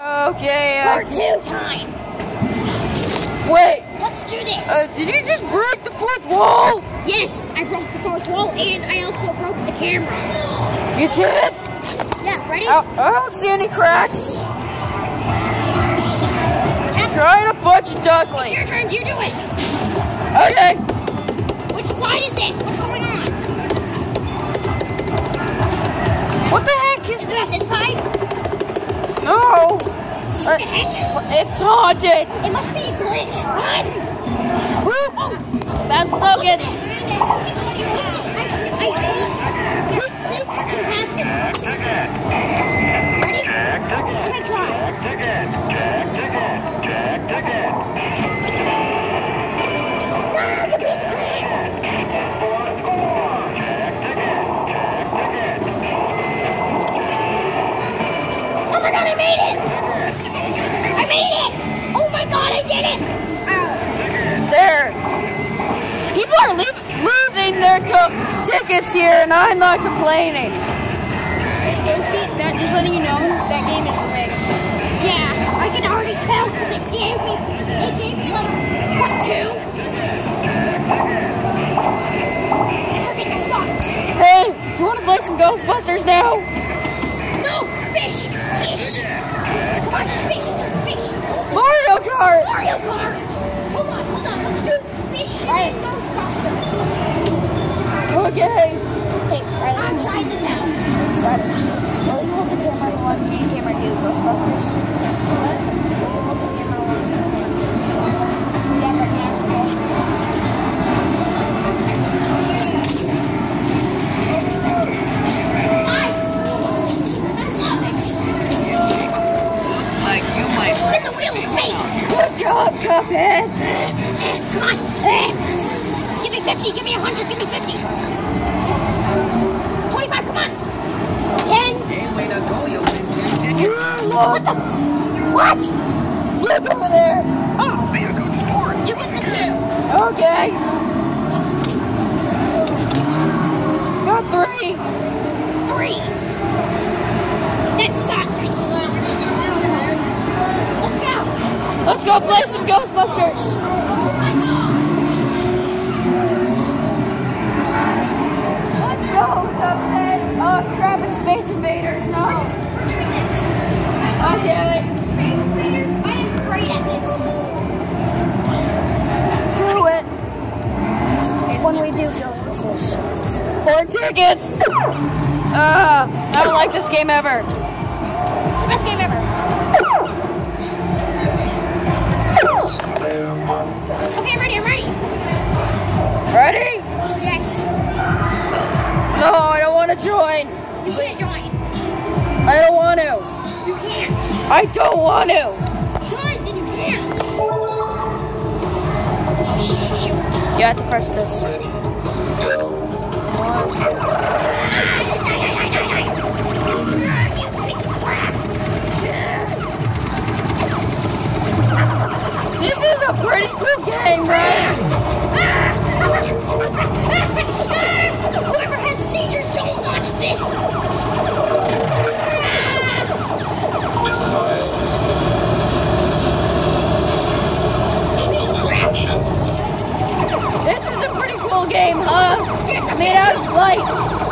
Okay, Part two time. wait. Let's do this. Uh, did you just break the fourth wall? yes, I broke the fourth wall and I also broke the camera. You did? Yeah, ready? I, I don't see any cracks. Tap. Trying a bunch of ducklings. It's your turn. You do it. Okay. Which side is it? What's going on? What the heck is Is it on this? this side? Oh! No. What the uh, heck? It's haunted. It must be a glitch. Run! Woo. Oh! Let's go get. Losing their to- tickets here, and I'm not complaining. That just letting you know that game is rigged. Yeah, I can already tell because it gave me, it gave me like, what, two? Freaking sucks. Hey, you want to play some Ghostbusters now? No, fish, fish. Come on, fish, there's fish. Mario Kart. Mario Kart. Hold on, hold on, let's do fish and Ghostbusters. Okay. Hey, Riley, I'm trying this out. Riley, will you hold the camera and watch me and camera do Ghostbusters? What? Let's go play some Ghostbusters. Let's go. Oh, crap, it's Space Invaders. No. Okay. Space Invaders, I am great at this. Do it. when we do Ghostbusters. Four tickets. Uh, I don't like this game ever. Join. You can't join. I don't want to. You can't. I don't want to. Join, then you can't. Shoot. You have to press this. You piece of crap. This is a pretty cool game, right? It's made out of lights.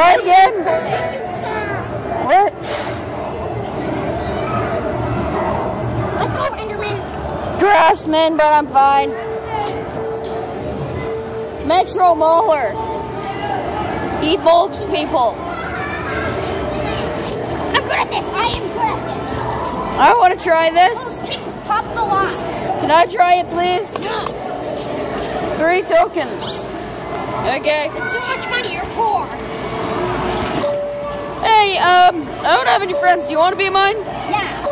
Try again. You. What? Let's go, Enderman. Grassman, but I'm fine. Metro Molar. He bulbs people. I'm good at this. I am good at this. I want to try this. Oh, Pick, pop the lock. Can I try it, please? No, Three tokens. Okay. it's too much money. You're poor. Hey, um, I don't have any friends. Do you want to be mine? Yeah.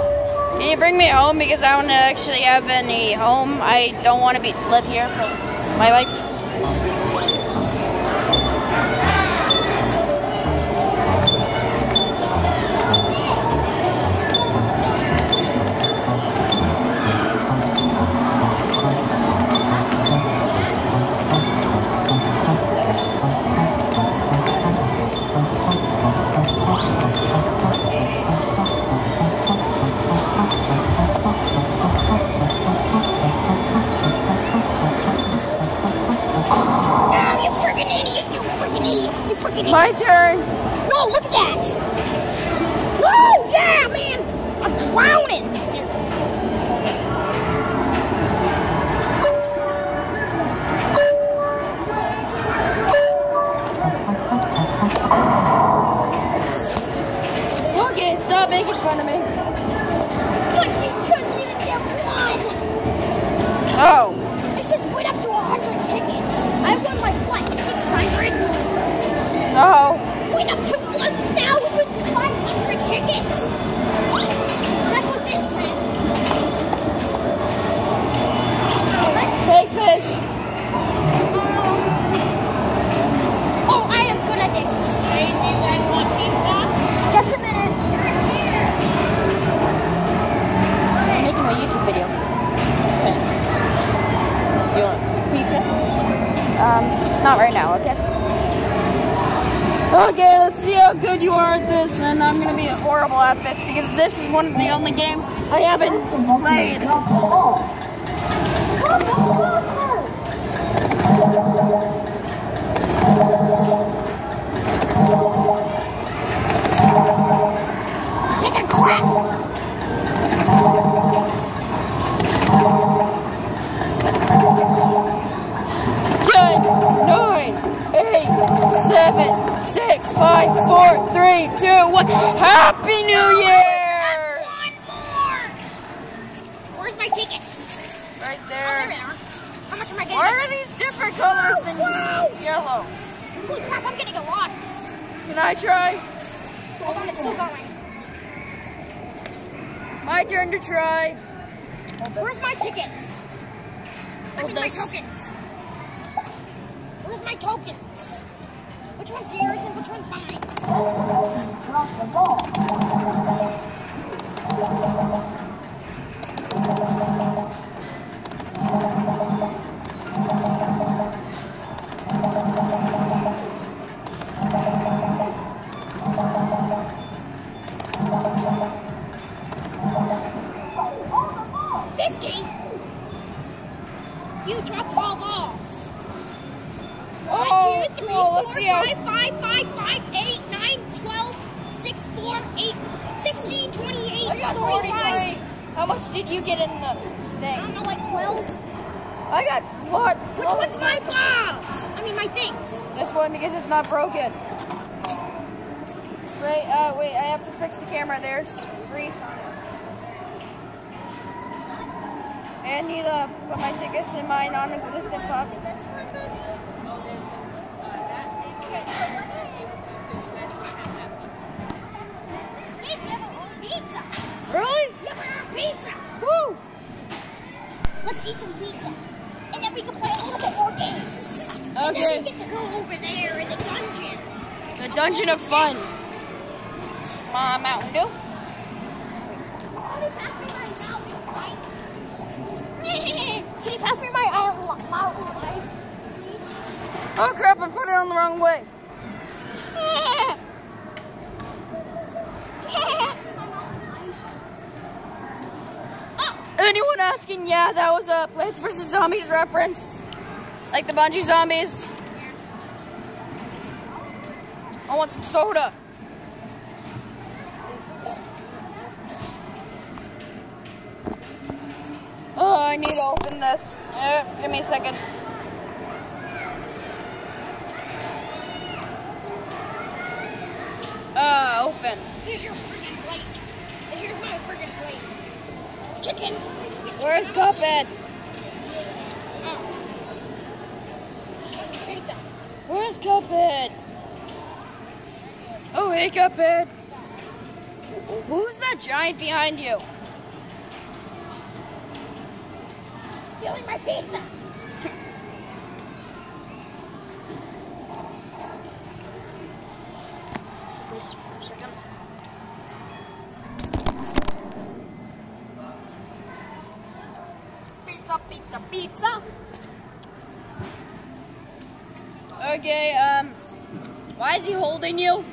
Can you bring me home because I don't actually have any home. I don't want to be live here for my life. My turn. One of the only games I haven't played. Take a crap. Ten, nine, eight, seven, six, five, four, three, two, one. Happy New Year! One more. Where's my tickets? Right Oh, there there. they are. How much am I getting? Why are these different colors than Whoa! yellow? Holy crap, I'm getting a lot. Can I try? Hold on, it's still going. My turn to try. Where's my tickets? I Hold mean my tokens. Where's my tokens? Which one's yours and which one's mine? Fifty? You dropped all balls. One, Oh, two, three, cool. four, Let's see how- five, five, five, five, eight, nine, 12, 6, 4, 8, 16, 28, I got 45. 43. How much did you get in the day? I thing? don't know, like 12. I got what? Which what? one's my balls? I mean, my things. This one because it's not broken. Wait, uh, wait, I have to fix the camera. There's grease on it. And need to put my tickets in my non-existent pocket. Hey, we have our own pizza. Really? We have our own pizza. Woo! Let's eat some pizza. And then we can play a little bit more games. And then Okay. we get to go over there in the dungeon. The Dungeon of Fun. My Mountain Dew. Somebody pass me my mountain ice. Can you pass me my uh, mountain ice, please? Oh crap, I put it on the wrong way. Anyone asking? Yeah, that was a Plants vs. Zombies reference. Like the bungee zombies. I want some soda. Oh, I need to open this. Uh, give me a second. Uh, open. Here's your friggin' plate. And here's my friggin' plate. Chicken. Where's Cuphead? Oh. Where's Cuphead? Oh, hey, Cuphead. Who's that giant behind you? Stealing my pizza. This for a second. Pizza, pizza, pizza. Okay, um, why is he holding you?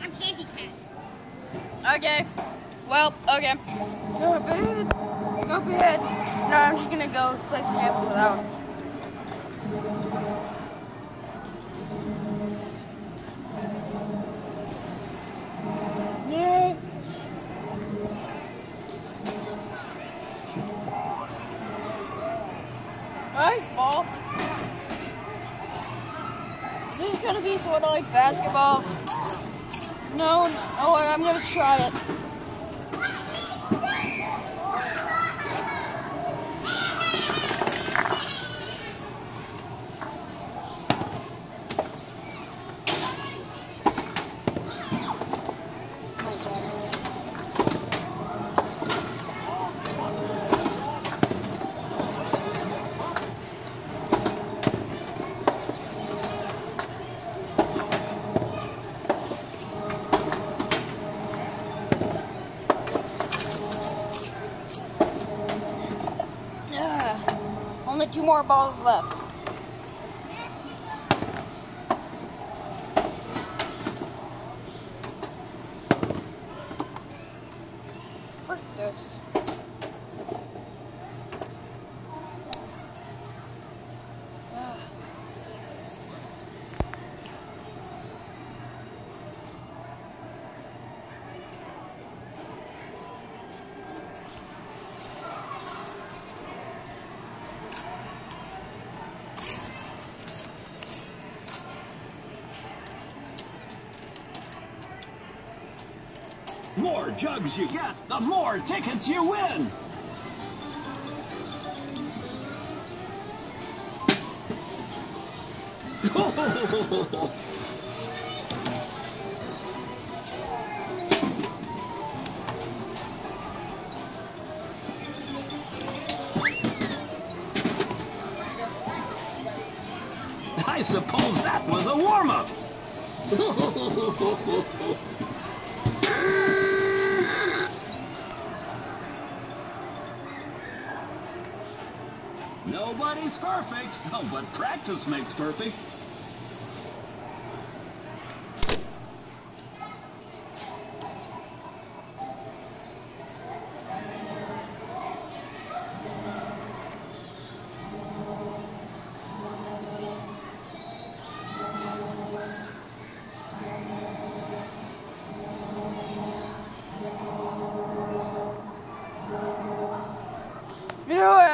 I'm handicapped. Okay. Well, okay. Go to bed. Go to bed. No, I'm just gonna go play some without. Yay. Nice ball. This is gonna be sort of like basketball. No, oh. I'm gonna try it. Ugh. Only two jugs you get, the more tickets you win. I suppose that was a warm perfect. Oh, but practice makes perfect. You know what?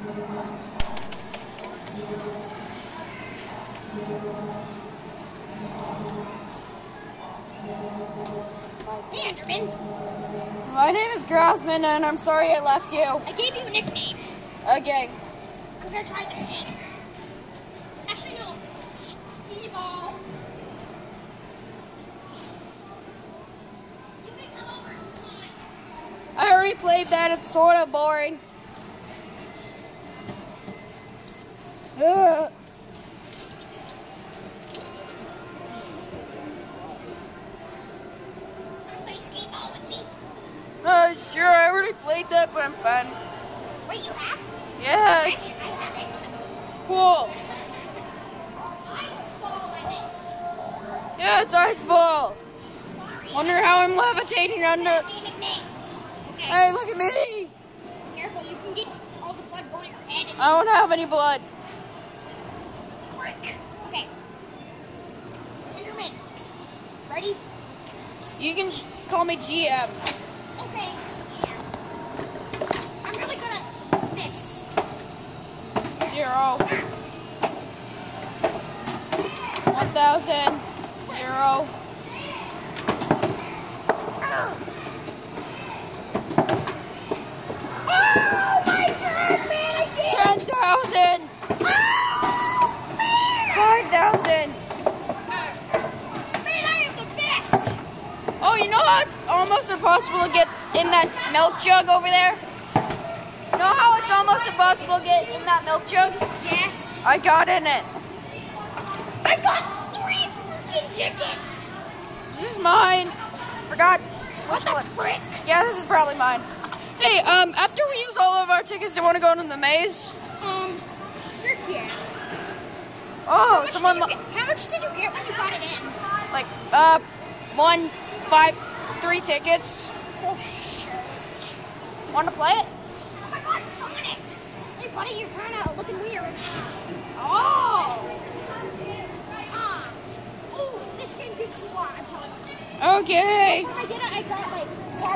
My name is Grossman, and I'm sorry I left you. I gave you a nickname. Okay. I'm gonna try this again. Actually, no. Skee-Ball. You can come over if you want. I already played that. It's sort of boring. Ugh. Wanna play Skee-Ball with me? Uh, sure, I already played that, but I'm fine. Wait, you have? Yeah, Actually, I haven't. cool. Ice ball, I think. Yeah, it's ice ball. Sorry. Wonder how I'm levitating under. Okay. Hey, look at me. Careful, you can get all the blood going to your head and I don't have any blood. Ready? You can call me GM. Okay, GM. I'm really good at this. Zero. One thousand. Zero. Oh. My god, man, I did! 10,000! Almost impossible to get in that milk jug over there? Know how it's almost impossible to get in that milk jug? Yes. I got in it. I got three freaking tickets. This is mine. Forgot. What the frick? Yeah, this is probably mine. Hey, um, after we use all of our tickets, do you want to go into the maze? Um, frick yeah. Oh, How someone get, how much did you get when you got it in? like uh, one, five, three tickets. Oh, shit. Want to play it? Oh my god, Sonic! Hey, buddy, you're kind of looking weird. Oh! Oh, this game gets a lot, I'm telling you. Okay. When I did it, I got like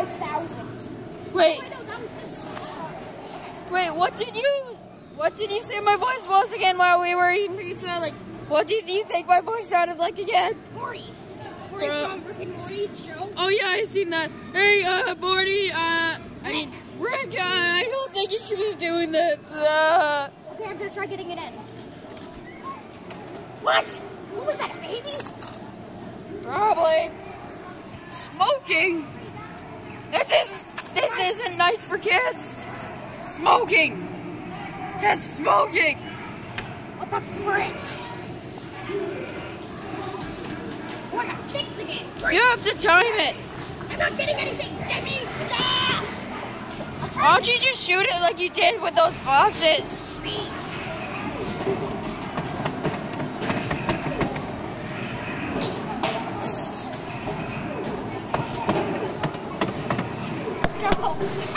5,000. Wait, oh, no, that wait. What did you? What did you say my voice was again while we were eating pizza? Like, what did you think my voice sounded like again? Morty. Morty from Rick and Morty, the show. Oh yeah, I seen that. Hey, uh, Morty. Uh, I mean, Rick. Uh, I don't think you should be doing that. Uh, Okay, I'm gonna try getting it in. What? What was that, a baby? probably smoking. This is this isn't nice for kids. Smoking. Just smoking. What the frick? What, I'm six again? You have to time it. I'm not getting anything, Demi! Stop! Why don't you just shoot it like you did with those bosses? Please.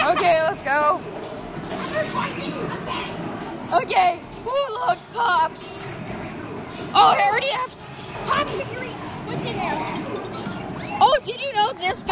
Okay, let's go. I'm gonna try this again. Okay. Ooh, look, cops. Oh, I already have. Pop Oh, did you know this guy?